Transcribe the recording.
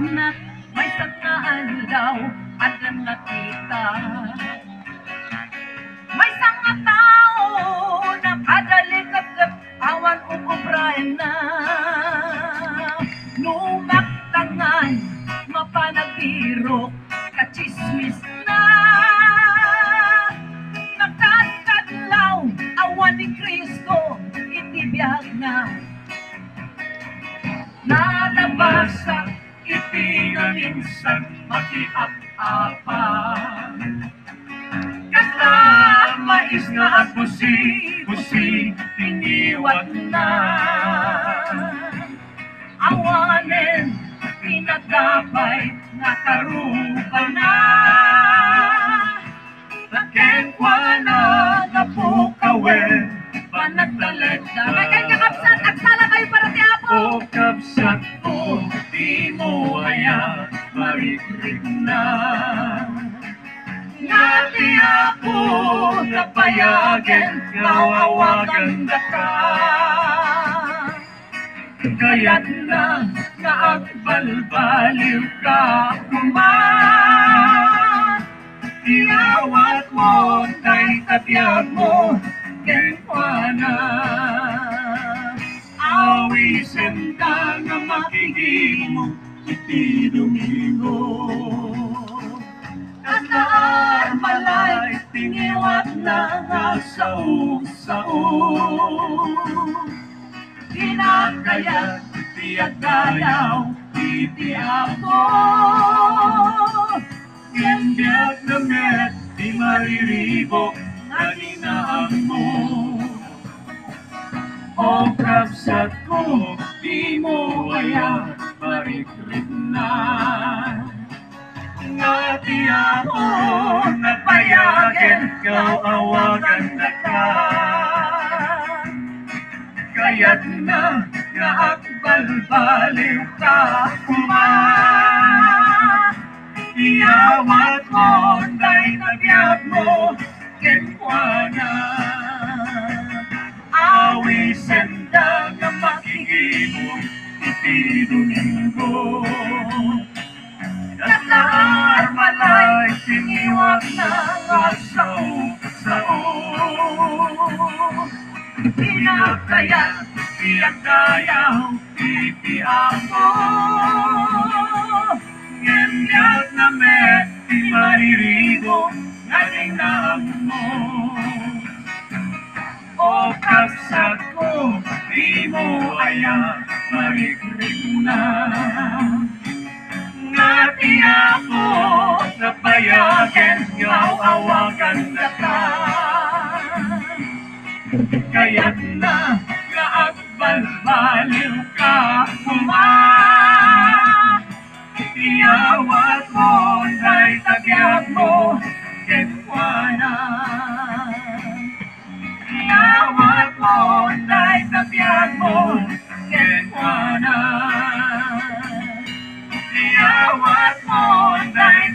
na may sakaan daw at ang nakita. May sanga tao na kadalikat at awan ububrayan na. Numaktangan, mapanabiro, kachismis na. Nakakadlaw, awan ni Kristo, itibiyag na. Nalabasa, ipinaminsan, makiap-apan. Kasla, mais nga at pusi, pusi, iniwan na. Awanen, pinagdapay, nakarupa na. Nakekwa na, napukawen, panagdalag na. Marikrik na. Ngati ako, napayagan, nawawagan na ka. Kaya't na, naagbalbaliw ka, kuman. Iawat mo, kay tabyag mo, kengwana. Awisin ka na makiging mo, iti Domingo. Kasaan malay, tiniwat na nga sa sao. Kinakayat, tiyak dayaw, iti ako. Yan na met, di mariribo, naninaan mo. O kapsat ko, di mo kaya marikrit na. Ngati ako, napayagan, kau awagan na ka. Kaya't na, naakbalbaliw ka, kuma. Iyawat mo, dahil siniwag na nga sao-sao. Pinakaya, pinakayaw, iti ako. Nganyag na met, di maririgo, ngaling na mo. O kapsat ko, di mo aya, Kaya't na naagbal-baliw ka Kuma Itiyawat mo Dahil tabiat mo Kenwanan Itiyawat mo Dahil tabiat mo Kenwanan Itiyawat mo Dahil